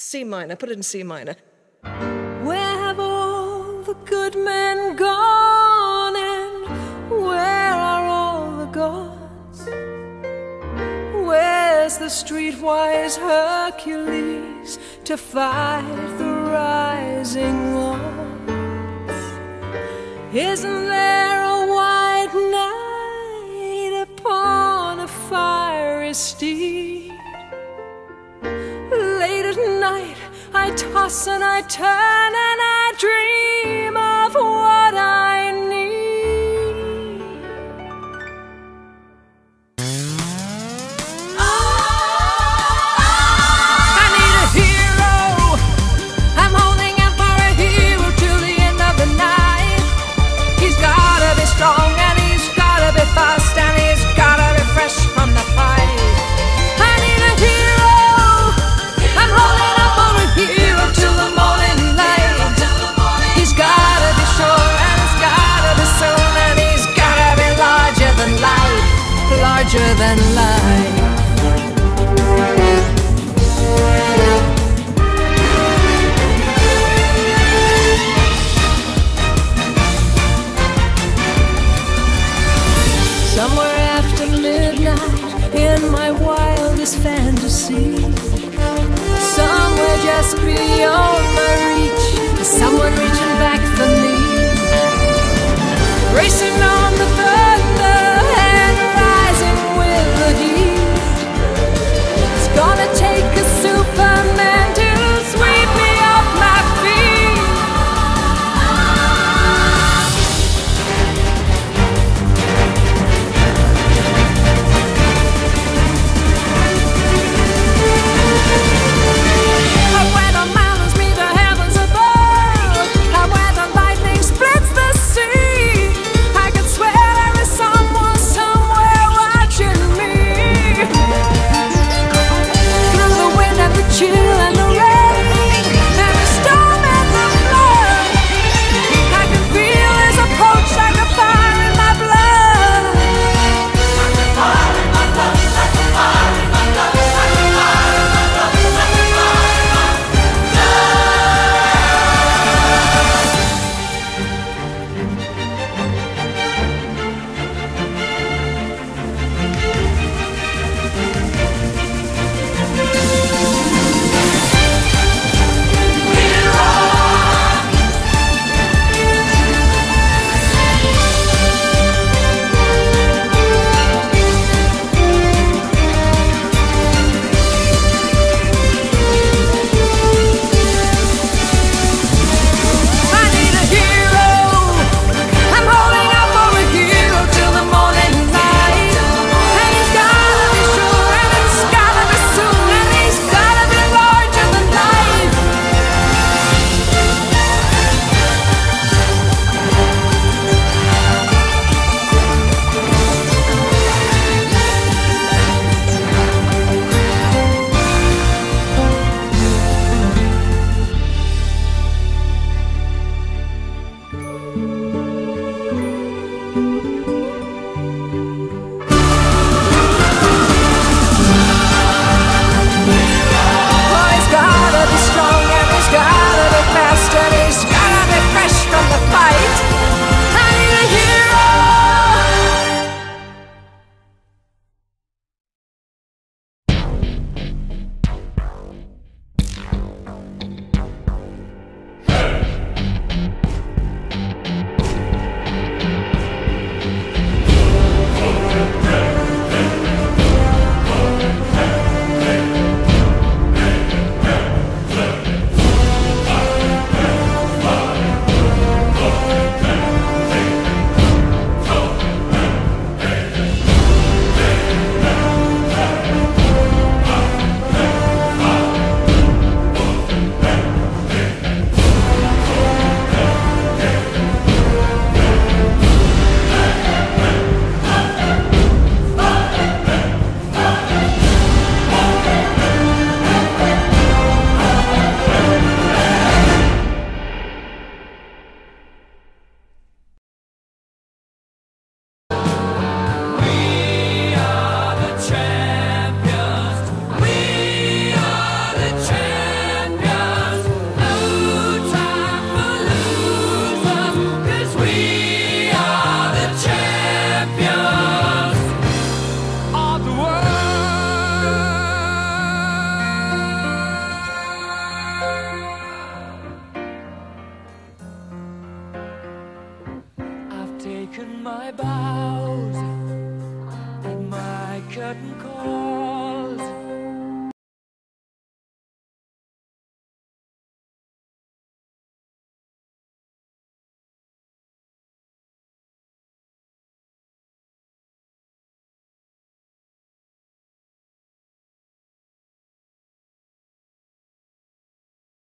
C minor. Put it in C minor. Where have all the good men gone and where are all the gods? Where's the streetwise Hercules to fight the rising odds? Isn't there a white knight upon a fiery steed? I toss and I turn and I dream than life. Somewhere after midnight, in my wildest fantasy. Somewhere just beyond my reach, someone reaching back for me. Racing on the curtain call.